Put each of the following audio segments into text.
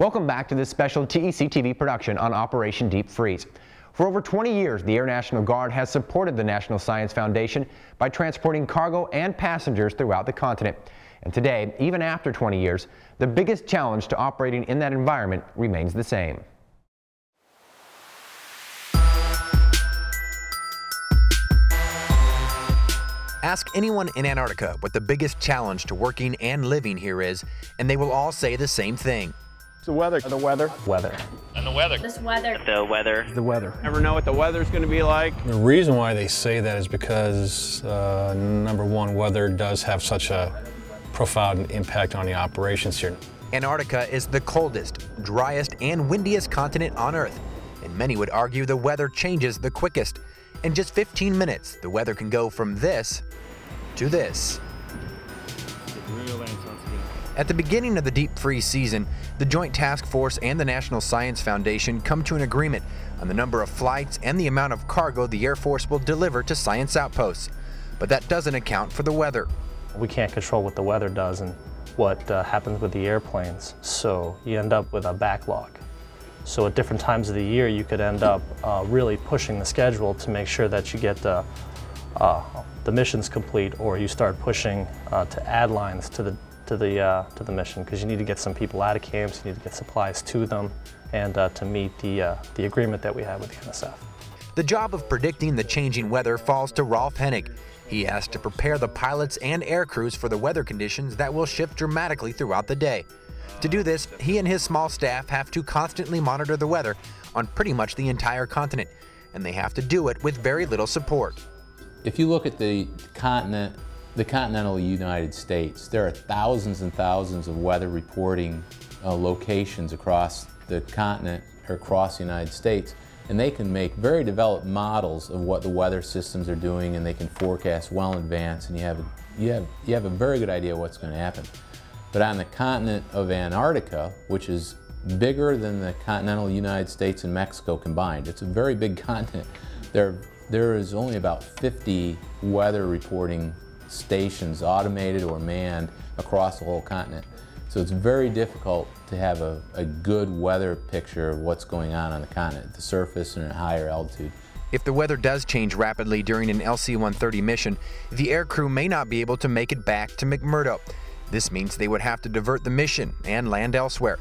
Welcome back to this special TEC TV production on Operation Deep Freeze. For over 20 years, the Air National Guard has supported the National Science Foundation by transporting cargo and passengers throughout the continent. And today, even after 20 years, the biggest challenge to operating in that environment remains the same. Ask anyone in Antarctica what the biggest challenge to working and living here is, and they will all say the same thing. It's the weather. The weather. Weather. And the weather. This weather. The weather. The weather. Never know what the weather's going to be like. The reason why they say that is because, uh, number one, weather does have such a profound impact on the operations here. Antarctica is the coldest, driest, and windiest continent on Earth, and many would argue the weather changes the quickest. In just 15 minutes, the weather can go from this to this. At the beginning of the deep freeze season, the Joint Task Force and the National Science Foundation come to an agreement on the number of flights and the amount of cargo the Air Force will deliver to science outposts. But that doesn't account for the weather. We can't control what the weather does and what uh, happens with the airplanes, so you end up with a backlog. So at different times of the year, you could end up uh, really pushing the schedule to make sure that you get the, uh, the missions complete, or you start pushing uh, to add lines to the to the uh, to the mission because you need to get some people out of camps, you need to get supplies to them, and uh, to meet the the agreement that we have with the NSF. The job of predicting the changing weather falls to Rolf Hennig. He has to prepare the pilots and air crews for the weather conditions that will shift dramatically throughout the day. To do this, he and his small staff have to constantly monitor the weather on pretty much the entire continent, and they have to do it with very little support. If you look at the continent, the continental United States, there are thousands and thousands of weather reporting uh, locations across the continent or across the United States, and they can make very developed models of what the weather systems are doing, and they can forecast well in advance, and you have you have, you have a very good idea what's going to happen. But on the continent of Antarctica, which is bigger than the continental United States and Mexico combined, it's a very big continent, there, there is only about 50 weather reporting stations, automated or manned, across the whole continent. So it's very difficult to have a, a good weather picture of what's going on on the continent, the surface and at higher altitude. If the weather does change rapidly during an LC-130 mission, the aircrew may not be able to make it back to McMurdo. This means they would have to divert the mission and land elsewhere.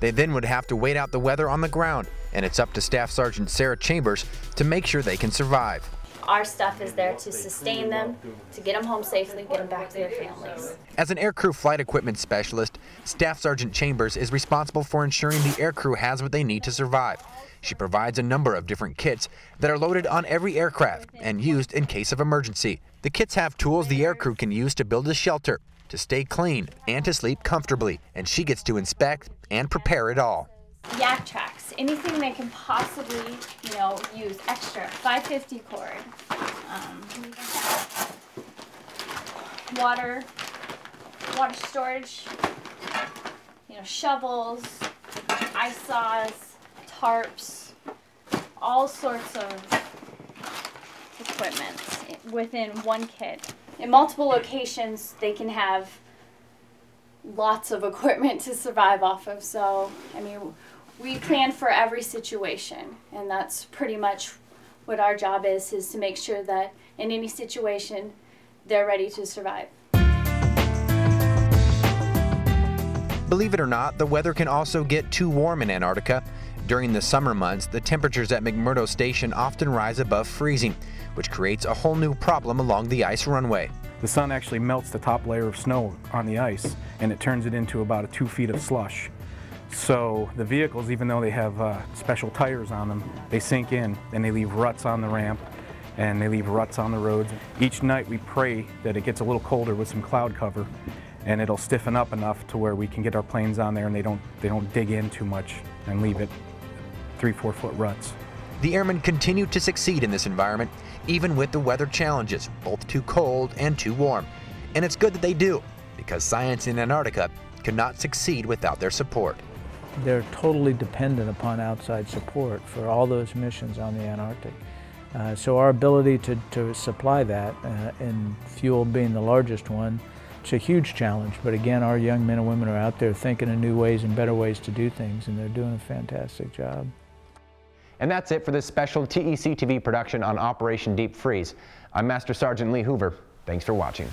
They then would have to wait out the weather on the ground, and it's up to Staff Sergeant Sarah Chambers to make sure they can survive. Our stuff is there to sustain them, to get them home safely, get them back to their families. As an aircrew flight equipment specialist, Staff Sergeant Chambers is responsible for ensuring the aircrew has what they need to survive. She provides a number of different kits that are loaded on every aircraft and used in case of emergency. The kits have tools the aircrew can use to build a shelter, to stay clean, and to sleep comfortably, and she gets to inspect and prepare it all. Yaktrax, anything they can possibly, you know, use extra. 550 cord. Um, water, water storage, you know, shovels, ice saws, tarps, all sorts of equipment within one kit. In multiple locations, they can have lots of equipment to survive off of. So, I mean, we plan for every situation, and that's pretty much what our job is: is to make sure that in any situation, they're ready to survive. Believe it or not, the weather can also get too warm in Antarctica. During the summer months, the temperatures at McMurdo Station often rise above freezing, which creates a whole new problem along the ice runway. The sun actually melts the top layer of snow on the ice and it turns it into about a two feet of slush. So the vehicles, even though they have uh, special tires on them, they sink in and they leave ruts on the ramp and they leave ruts on the roads. Each night we pray that it gets a little colder with some cloud cover and it'll stiffen up enough to where we can get our planes on there and they don't, they don't dig in too much and leave it three, four foot ruts. The airmen continue to succeed in this environment, even with the weather challenges, both too cold and too warm. And it's good that they do, because science in Antarctica cannot succeed without their support. They're totally dependent upon outside support for all those missions on the Antarctic. Uh, so our ability to, to supply that, uh, and fuel being the largest one, it's a huge challenge. But again, our young men and women are out there thinking of new ways and better ways to do things, and they're doing a fantastic job. And that's it for this special TEC TV production on Operation Deep Freeze. I'm Master Sergeant Lee Hoover. Thanks for watching.